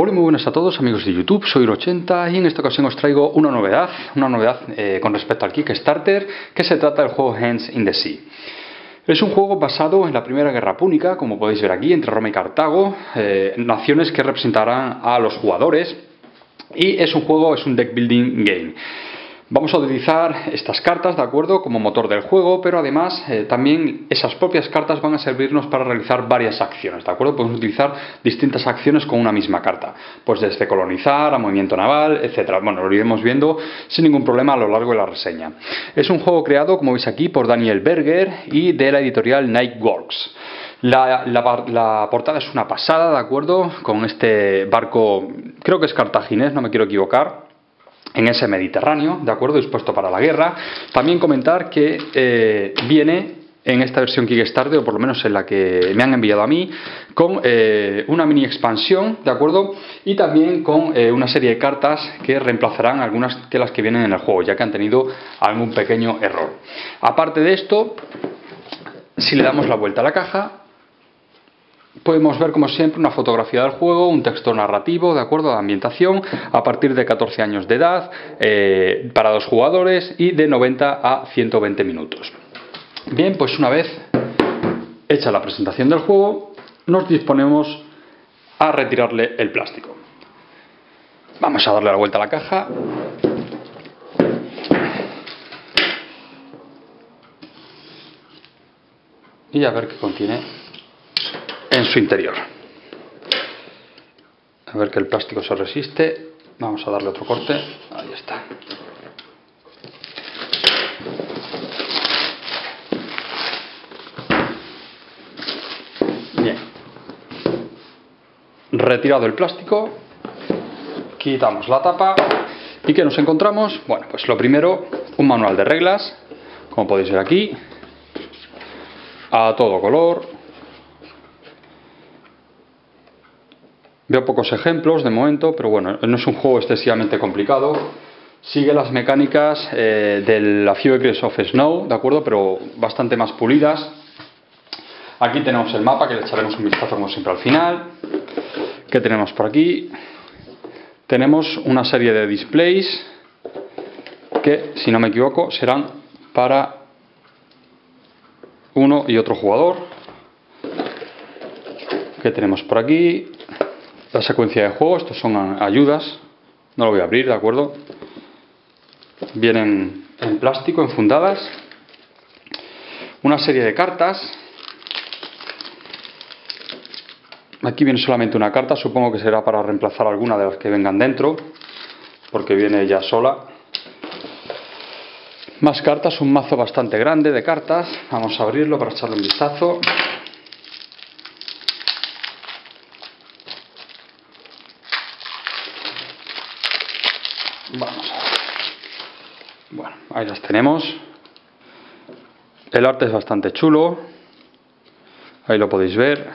Hola muy buenas a todos amigos de YouTube, soy 80 y en esta ocasión os traigo una novedad, una novedad eh, con respecto al Kickstarter, que se trata del juego Hands in the Sea. Es un juego basado en la Primera Guerra Púnica, como podéis ver aquí, entre Roma y Cartago, eh, naciones que representarán a los jugadores, y es un juego, es un deck building game. Vamos a utilizar estas cartas, ¿de acuerdo?, como motor del juego, pero además eh, también esas propias cartas van a servirnos para realizar varias acciones, ¿de acuerdo? Podemos utilizar distintas acciones con una misma carta, pues desde colonizar a movimiento naval, etcétera. Bueno, lo iremos viendo sin ningún problema a lo largo de la reseña. Es un juego creado, como veis aquí, por Daniel Berger y de la editorial Nightworks. La, la, portada es una pasada, ¿de acuerdo? Con este barco, creo que es cartaginés, no me quiero equivocar en ese Mediterráneo, ¿de acuerdo? Dispuesto para la guerra. También comentar que eh, viene en esta versión Kickstarter, o por lo menos en la que me han enviado a mí, con eh, una mini expansión, ¿de acuerdo? Y también con eh, una serie de cartas que reemplazarán algunas de las que vienen en el juego, ya que han tenido algún pequeño error. Aparte de esto, si le damos la vuelta a la caja, podemos ver como siempre una fotografía del juego, un texto narrativo, de acuerdo, de ambientación, a partir de 14 años de edad, eh, para dos jugadores y de 90 a 120 minutos. Bien, pues una vez hecha la presentación del juego, nos disponemos a retirarle el plástico. Vamos a darle la vuelta a la caja. Y a ver qué contiene en su interior. A ver que el plástico se resiste. Vamos a darle otro corte. Ahí está. Bien. Retirado el plástico. Quitamos la tapa. ¿Y qué nos encontramos? Bueno, pues lo primero, un manual de reglas, como podéis ver aquí, a todo color, Veo pocos ejemplos de momento, pero bueno, no es un juego excesivamente complicado. Sigue las mecánicas eh, de la Few of Snow, ¿de acuerdo? Pero bastante más pulidas. Aquí tenemos el mapa, que le echaremos un vistazo como siempre al final. ¿Qué tenemos por aquí? Tenemos una serie de displays que, si no me equivoco, serán para uno y otro jugador. ¿Qué tenemos por aquí? La secuencia de juego, estos son ayudas, no lo voy a abrir, ¿de acuerdo? Vienen en plástico, enfundadas. Una serie de cartas. Aquí viene solamente una carta, supongo que será para reemplazar alguna de las que vengan dentro, porque viene ya sola. Más cartas, un mazo bastante grande de cartas. Vamos a abrirlo para echarle un vistazo. Vamos a ver. Bueno, ahí las tenemos. El arte es bastante chulo. Ahí lo podéis ver.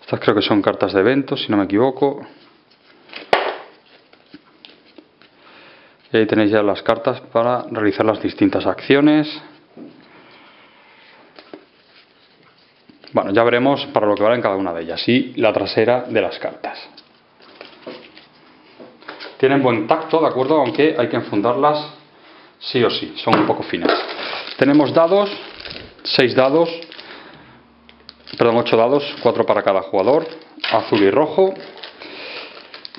Estas creo que son cartas de eventos, si no me equivoco. Y ahí tenéis ya las cartas para realizar las distintas acciones. Bueno, ya veremos para lo que valen cada una de ellas y la trasera de las cartas. Tienen buen tacto, ¿de acuerdo? Aunque hay que enfundarlas sí o sí, son un poco finas. Tenemos dados, 6 dados, perdón, 8 dados, 4 para cada jugador, azul y rojo.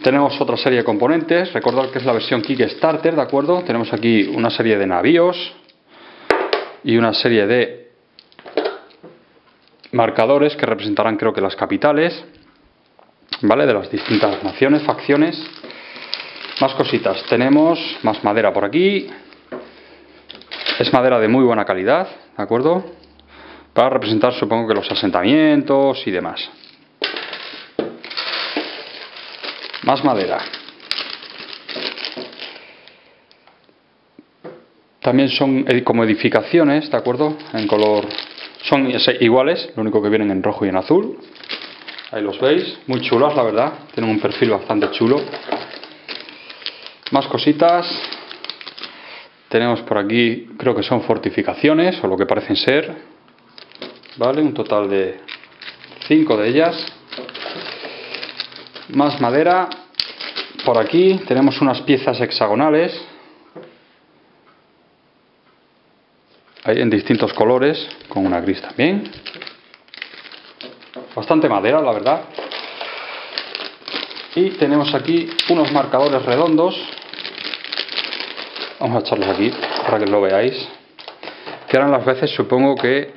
Tenemos otra serie de componentes, recordad que es la versión Kickstarter, ¿de acuerdo? Tenemos aquí una serie de navíos y una serie de marcadores que representarán creo que las capitales, ¿vale? De las distintas naciones, facciones. Más cositas. Tenemos más madera por aquí. Es madera de muy buena calidad, ¿de acuerdo? Para representar supongo que los asentamientos y demás. Más madera. También son como edificaciones, ¿de acuerdo? En color... Son iguales, lo único que vienen en rojo y en azul. Ahí los veis, muy chulas la verdad, tienen un perfil bastante chulo. Más cositas. Tenemos por aquí, creo que son fortificaciones, o lo que parecen ser. ¿Vale? Un total de 5 de ellas. más madera. Por aquí tenemos unas piezas hexagonales. Hay en distintos colores, con una gris también. Bastante madera, la verdad. Y tenemos aquí unos marcadores redondos. Vamos a echarlos aquí para que lo veáis. Que eran las veces, supongo que,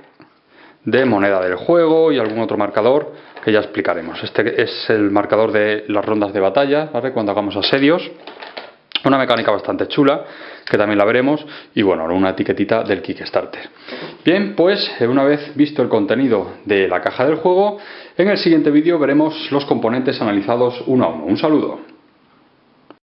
de moneda del juego y algún otro marcador que ya explicaremos. Este es el marcador de las rondas de batalla, ¿vale? Cuando hagamos asedios. Una mecánica bastante chula, que también la veremos, y bueno, una etiquetita del Kickstarter. Bien, pues eh, una vez visto el contenido de la caja del juego, en el siguiente vídeo veremos los componentes analizados uno a uno. Un saludo.